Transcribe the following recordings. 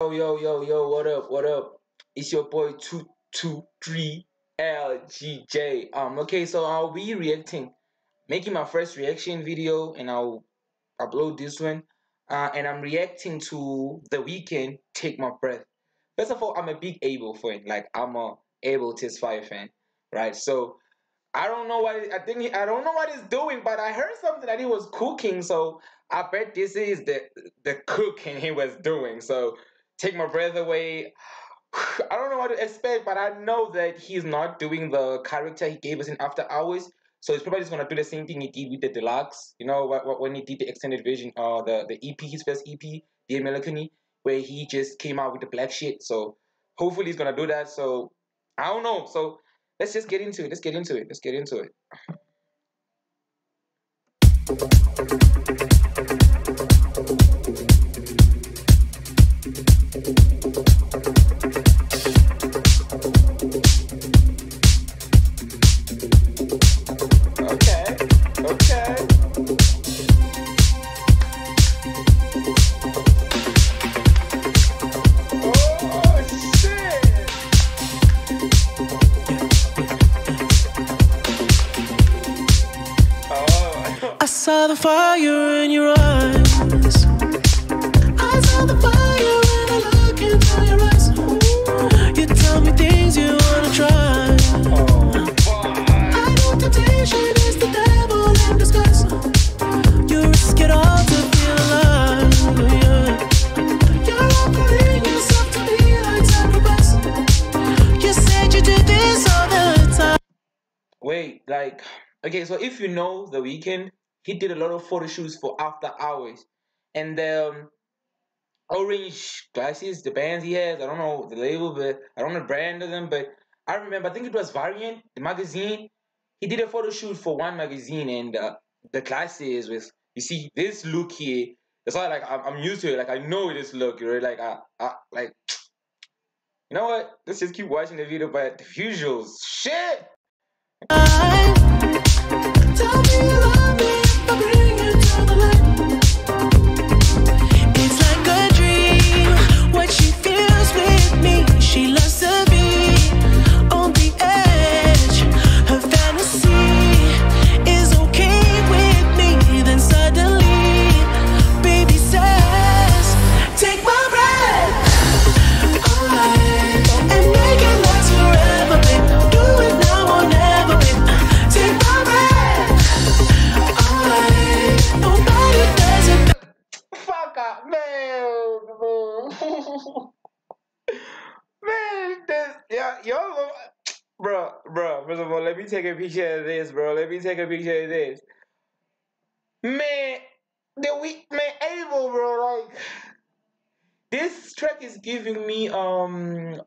Yo, yo, yo, yo, what up, what up? It's your boy 223 LGJ. Um, okay, so I'll be reacting, making my first reaction video, and I'll upload this one. Uh, and I'm reacting to The Weeknd, Take My Breath. First of all, I'm a big Abel fan. Like, I'm a Abel Tesfaye fan, right? So, I don't know what I think. I don't know what he's doing, but I heard something that he was cooking. So I bet this is the the cooking he was doing. So take my breath away. I don't know what to expect, but I know that he's not doing the character he gave us in After Hours. So he's probably just gonna do the same thing he did with the deluxe. You know, when he did the extended version, uh, the the EP, his first EP, Dear Melancholy, where he just came out with the black shit. So hopefully he's gonna do that. So I don't know. So let's just get into it. Let's get into it. Let's get into it. Oh, oh. saw the fire in your eyes. Like, okay, so if you know the Weeknd, he did a lot of photo shoots for After Hours, and the um, orange glasses, the bands he has, I don't know the label, but I don't know the brand of them, but I remember I think it was Variant, the magazine. He did a photo shoot for one magazine, and uh, the glasses with you see this look here. It's all like I'm, I'm used to it. Like I know this look, right? Like I, I like. You know what? Let's just keep watching the video, but the visuals, shit. Man, yeah, y'all, bro, bro. First of all, let me take a picture of this, bro. Let me take a picture of this. Man, the week, man, Abel, bro. Like, this track is giving me um,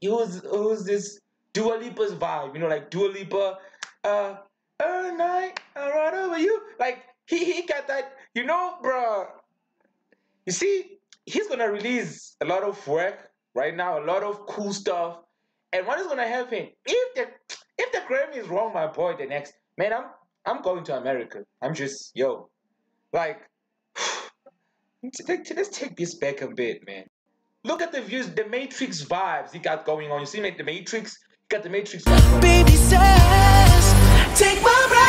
it was this Dua Lipa's vibe, you know, like Dua Lipa, uh, all night, I ride over you. Like he he got that, you know, bro. You see, he's gonna release a lot of work right now, a lot of cool stuff. And what is gonna happen if the if the Grammy is wrong, my boy? The next man, I'm I'm going to America. I'm just yo, like let's take this back a bit, man. Look at the views, the Matrix vibes he got going on. You see, the Matrix, he got the Matrix. Baby says, take my breath.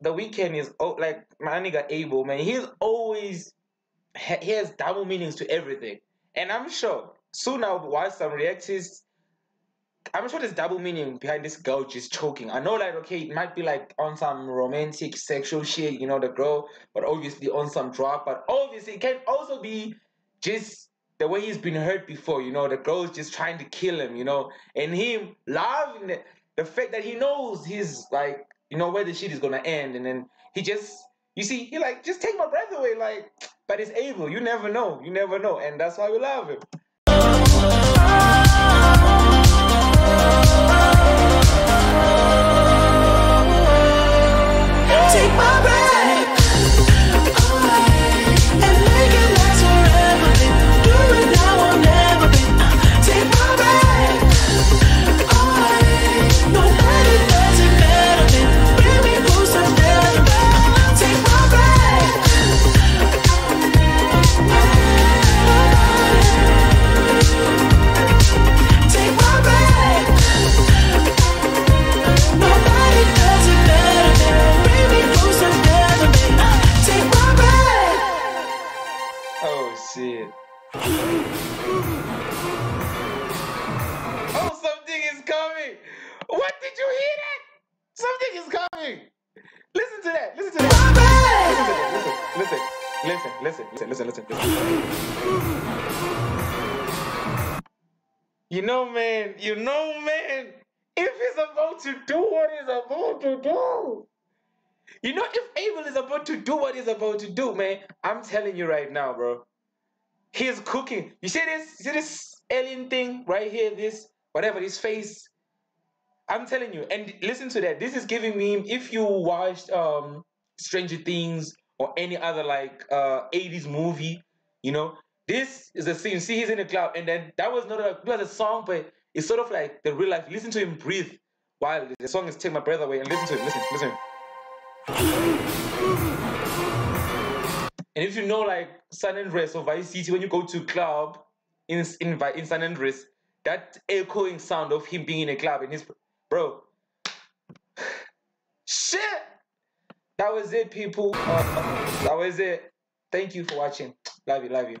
The Weeknd is oh, like my nigga Abel man. He's always he has double meanings to everything, and I'm sure soon I'll watch some reactions. I'm sure there's double meaning behind this girl just choking. I know, like, okay, it might be like on some romantic, sexual shit, you know, the girl, but obviously on some drug. But obviously, it can also be just the way he's been hurt before, you know, the girl's just trying to kill him, you know, and him loving the fact that he knows he's like, you know, where the shit is gonna end, and then he just, you see, he like, just take my breath away, like, but it's Abel, you never know, you never know, and that's why we love him. What did you hear that? Something is coming. Listen to that. Listen to that. Listen, listen, listen, listen, listen, listen, listen, listen. You know, man. You know, man. If he's about to do what he's about to do. You know, if Abel is about to do what he's about to do, man, I'm telling you right now, bro. He's cooking. You see this? You see this alien thing right here? This whatever this face. I'm telling you, and listen to that. This is giving me. If you watched um Stranger Things or any other like uh 80s movie, you know, this is a scene. See, he's in the club, and then that was not a it was a song, but it's sort of like the real life. Listen to him breathe while the song is "Take My Breath Away," and listen to him. Listen, listen. And if you know like San Andreas or Vice City, when you go to club in in, in San Andreas, that echoing sound of him being in a club and his bro. Shit! That was it, people. Uh, that was it. Thank you for watching. Love you, love you.